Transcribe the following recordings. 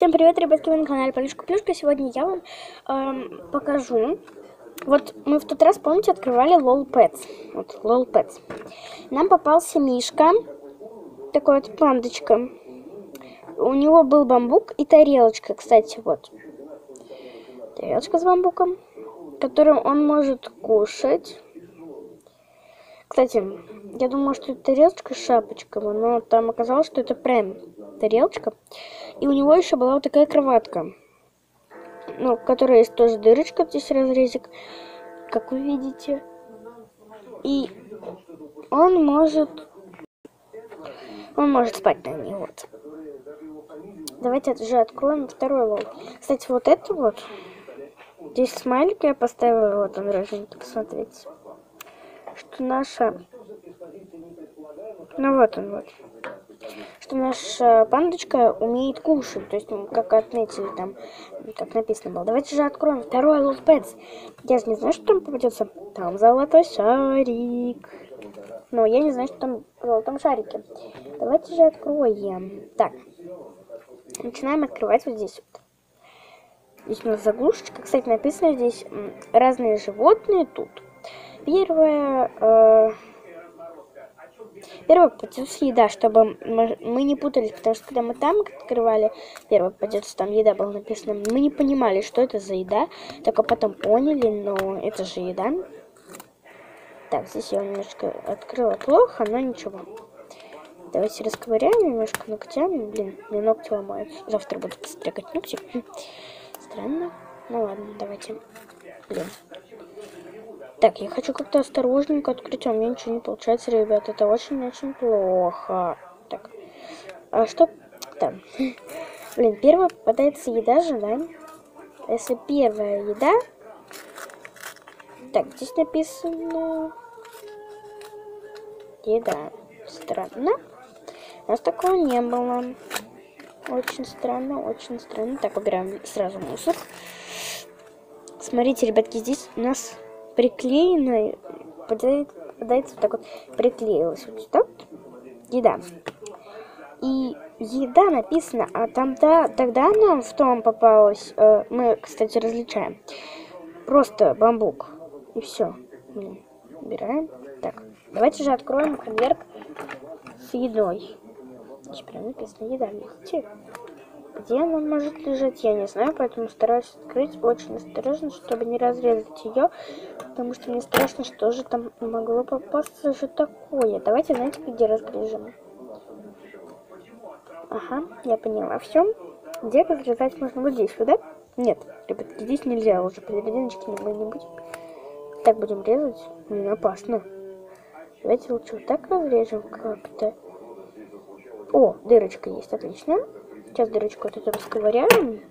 Всем привет, ребятки, вы на канале Полюшка Плюшка. Сегодня я вам эм, покажу. Вот мы в тот раз, помните, открывали LOL Pets. Вот, LOL Pets. Нам попался Мишка. Такой вот пандочка. У него был бамбук и тарелочка, кстати, вот. Тарелочка с бамбуком, которую он может кушать. Кстати, я думала, что это тарелочка с шапочками, но там оказалось, что это прям тарелочка. И у него еще была вот такая кроватка, ну, в которой есть тоже дырочка, здесь разрезик, как вы видите. И он может, он может спать на ней, вот. Давайте же откроем второй лол. Кстати, вот это вот, здесь смайлик я поставила, вот он рыженький, посмотрите что наша... Ну вот он вот. Что наша пандочка умеет кушать. То есть, как отметили там, как написано было. Давайте же откроем второй Pets. Я же не знаю, что там попадется. Там золотой шарик. Но я не знаю, что там в золотом шарике. Давайте же откроем. Так. Начинаем открывать вот здесь вот. Здесь у нас заглушечка. Кстати, написано здесь разные животные тут. Первое... Э, первое попадется еда, чтобы мы не путались, потому что когда мы там открывали, первое попадется там еда было написано, мы не понимали, что это за еда, только потом поняли, но это же еда. Так, здесь я немножко открыла плохо, но ничего. Давайте расковыряем немножко ногтями. Блин, мне ногти ломаются. Завтра буду стригать ногти. Странно. Ну ладно, давайте. Блин. Так, я хочу как-то осторожненько открыть, а у меня ничего не получается, ребят. Это очень-очень плохо. Так, а что там? Блин, первая попадается еда же, да? Если первая еда... Так, здесь написано... Еда. Странно. У нас такого не было. Очень странно, очень странно. Так, убираем сразу мусор. Смотрите, ребятки, здесь у нас приклеенной попадается вот так вот приклеилась вот сюда еда. И еда написана а там да тогда нам в том попалось э, мы кстати различаем. Просто бамбук и все убираем. Так давайте же откроем конверт с едой. Здесь написано еда видите где она может лежать, я не знаю, поэтому стараюсь открыть очень осторожно, чтобы не разрезать ее, потому что мне страшно, что же там могло попасться же такое. Давайте, знаете, где разгрежем? Ага, я поняла. Все. Где разрезать можно? Вот здесь, да? Нет, ребятки, здесь нельзя уже. Посерединочке мы не будем. Так будем резать. Не опасно. Давайте лучше вот так разрежем как-то. О, дырочка есть, отлично. Сейчас дырочку вот эту расковыряем.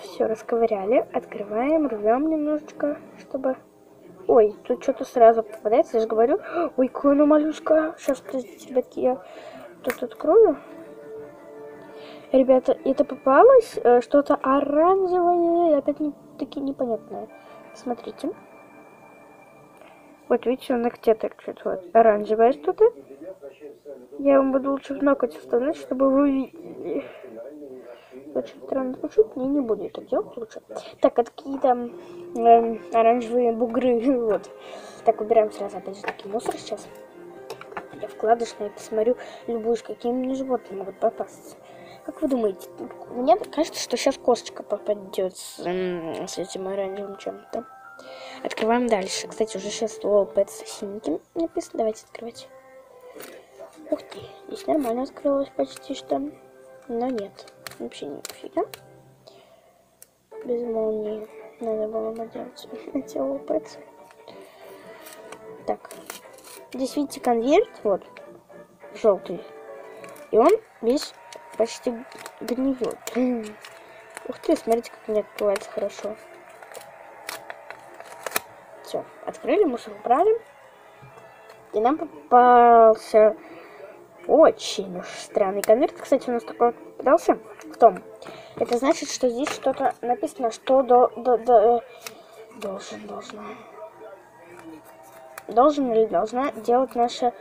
Все расковыряли. Открываем, рвем немножечко, чтобы... Ой, тут что-то сразу попадается, я же говорю. Ой, какая она малюшка. Сейчас, подождите, ребятки, я тут открою. Ребята, это попалось э, что-то оранжевое, опять не, таки непонятное. Смотрите. Вот видите, на ногте так что-то вот оранжевое что-то. Я вам буду лучше в ноготь вставлять, чтобы вы видели. Очень странно звучит, мне не буду это делать лучше. Так, это какие-то э, оранжевые бугры, вот. Так, убираем сразу, опять же, таки мусор сейчас. Я вкладышную посмотрю, любуюсь, какие мне животные могут попасться. Как вы думаете, мне кажется, что сейчас косточка попадет с, с этим оранжевым чем-то. Открываем дальше. Кстати, уже сейчас слово pets синеньким написано. Давайте открывать. Ух ты, здесь нормально открылось почти что. Но нет, вообще нифига. Без молнии надо было бы делать эти опыты. Так, здесь видите конверт, вот, желтый. И он весь почти гниет. Ух ты, смотрите, как мне открывается хорошо. Все, открыли, мусор убрали. И нам попался очень странный конверт. Кстати, у нас такой попадался в том. Это значит, что здесь что-то написано, что до, до, до, э, должен, должна. Должен или должна делать наша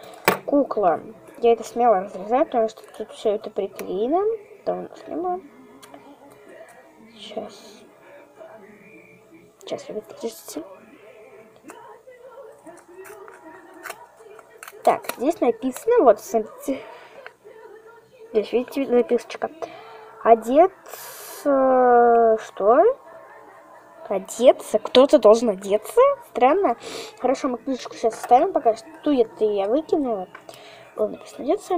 кукла. Я это смело разрезаю, потому что тут все это приклеено. Давно снимаю. Сейчас. Сейчас, ребят, подождите. Так, здесь написано, вот, смотрите. Здесь, видите, записочка. Одет... Что? Одеться? Кто-то должен одеться? Странно. Хорошо, мы книжечку сейчас оставим пока что. Это я выкинула. Ладно, пусть одеться.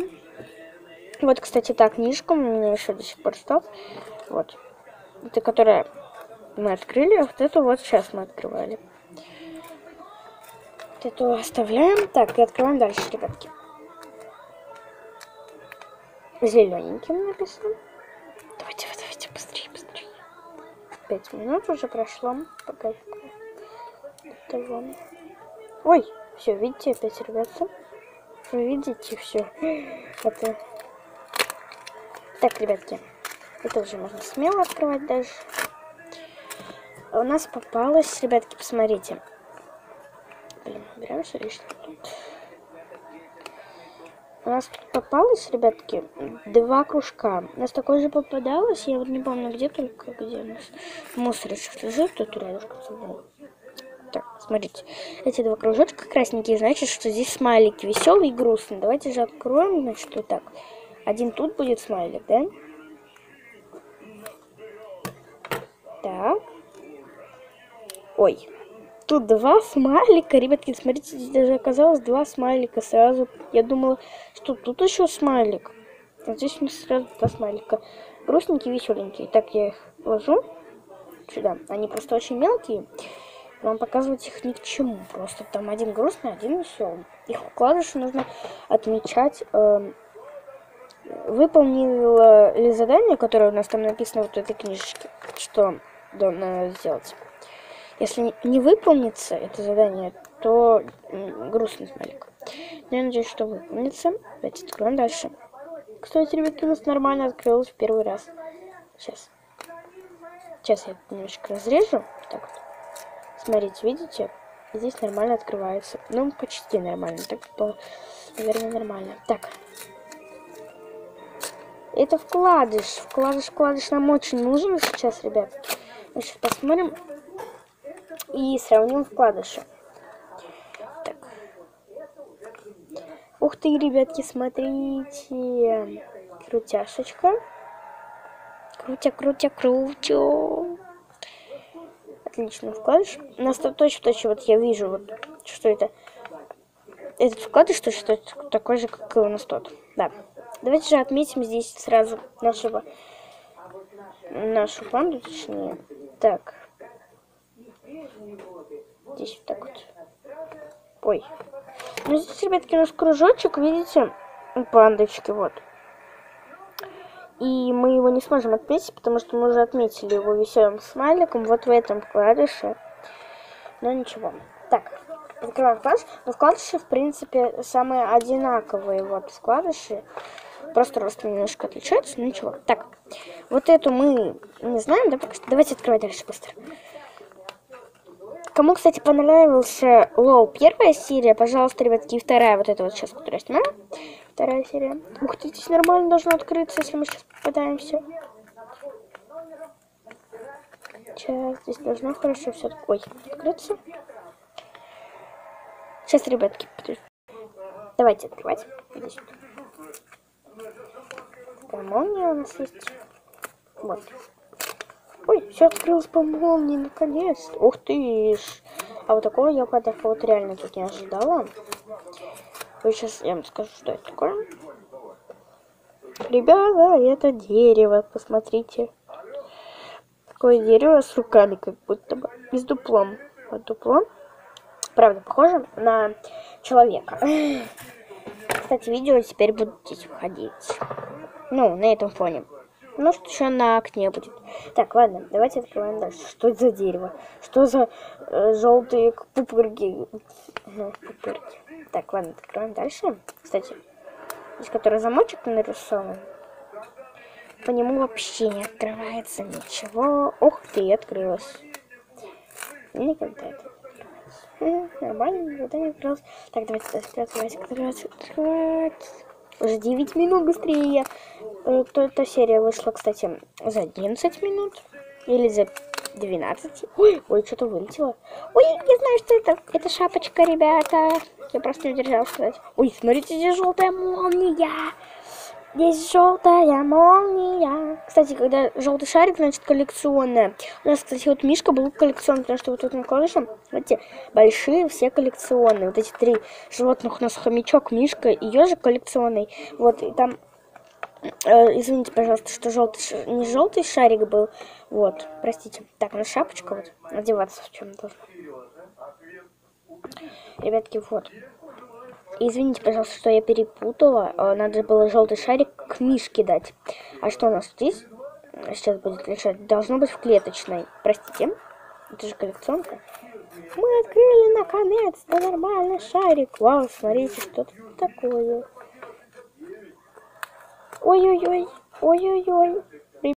Вот, кстати, та книжка у меня еще до сих пор стал. Вот. Это которая мы открыли, а вот эту вот сейчас мы открывали. Эту оставляем. Так, и открываем дальше, ребятки. Зелененьким написано. Давайте, давайте, быстрее, быстрее. Пять минут уже прошло. Пока. Того. Ой, все, видите, опять ребята. Вы видите, все. Это... Так, ребятки, это уже можно смело открывать даже. У нас попалось, ребятки, посмотрите. Все лишнее. У нас тут попалось, ребятки, два кружка. У нас такое же попадалось, я вот не помню, где только, где у нас мусорочек лежит, тут рядышком Так, смотрите. Эти два кружочка красненькие, значит, что здесь смайлики веселый и грустный. Давайте же откроем, значит, вот так. Один тут будет смайлик, да? Так. Ой, тут два смайлика. Ребятки, смотрите, здесь даже оказалось два смайлика сразу. Я думала, что тут еще смайлик. А здесь у нас сразу два смайлика. Грустненькие, веселенькие. Так, я их ложу сюда. Они просто очень мелкие. Вам показывать их ни к чему. Просто там один грустный, один веселый. Их вкладыши нужно отмечать. Э, выполнила ли задание, которое у нас там написано вот в этой книжечке, что надо сделать. Если не выполнится это задание, то грустный смайлик. Но я надеюсь, что выполнится. Давайте откроем дальше. Кстати, ребятки, у нас нормально открылось в первый раз. Сейчас. Сейчас я немножко разрежу. Так вот. Смотрите, видите? Здесь нормально открывается. Ну, почти нормально. Так, по, наверное, нормально. Так. Это вкладыш. Вкладыш, вкладыш нам очень нужен сейчас, ребят. Мы сейчас посмотрим и сравним вкладыши. Так. Ух ты, ребятки, смотрите. Крутяшечка. Крутя, крутя, крутя. Отлично, вкладыш. Нас там точно-точно, вот я вижу, вот, что это. Этот вкладыш точно такой же, как и у нас тот. Да. Давайте же отметим здесь сразу нашего, нашу панду, точнее. Так. Здесь вот так вот. Ой. Ну, здесь, ребятки, у нас кружочек, видите, пандочки, вот. И мы его не сможем отметить, потому что мы уже отметили его веселым смайликом вот в этом вкладыше. Но ничего. Так, открываем вкладыш. Но вкладыши, в принципе, самые одинаковые вот вкладыши. Просто рост немножко отличается, но ничего. Так, вот эту мы не знаем, да, пока что. Давайте открывать дальше быстро. Кому, кстати, понравился Лоу первая серия, пожалуйста, ребятки, и вторая, вот эта вот сейчас, которую я снимаю. Вторая серия. Ух ты, здесь нормально должно открыться, если мы сейчас попадаемся. Сейчас, здесь должно хорошо все Ой, открыться. Сейчас, ребятки, подожди. Давайте открывать. Здесь. Там молния у нас есть. Вот. Ой, все открылось по молнии, наконец. Ух ты ж. А вот такого я подарка вот реально тут не ожидала. Вы сейчас я вам скажу, что это такое. Ребята, это дерево, посмотрите. Такое дерево с руками, как будто бы. И с дуплом. Вот дупло. Правда, похоже на человека. Кстати, видео теперь будут здесь выходить. Ну, на этом фоне. Может, еще на окне будет. Так, ладно, давайте открываем дальше. Что это за дерево? Что за э, желтые пупырки? Ну, пупырки. Так, ладно, открываем дальше. Кстати, здесь который замочек нарисован. По нему вообще не открывается ничего. Ух ты, открылось. Никогда это. Нормально, никогда не открылось. Так, давайте открывать, открывать, открывать. Уже 9 минут быстрее. Э, То эта серия вышла, кстати, за 11 минут. Или за 12. Ой, ой, что-то вылетело. Ой, я знаю, что это. Это шапочка, ребята. Я просто не удержалась сказать. Ой, смотрите, здесь желтая молния. Здесь желтая молния. Кстати, когда желтый шарик, значит коллекционная. У нас, кстати, вот Мишка был коллекционный, потому что вот тут на клавише, видите, большие все коллекционные. Вот эти три животных у нас хомячок, Мишка и ежик коллекционный. Вот, и там Э, извините, пожалуйста, что желтый не желтый шарик был. Вот, простите. Так, ну шапочка вот. Одеваться в чем должна. Ребятки, вот. Извините, пожалуйста, что я перепутала. Э, Надо было желтый шарик к мишке дать. А что у нас здесь? Сейчас будет лежать. Должно быть в клеточной. Простите. Это же коллекционка. Мы открыли наконец-то нормальный шарик. Вау, смотрите, что тут такое. Ой-ой-ой, ой-ой-ой.